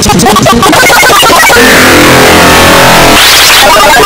Oh, my God.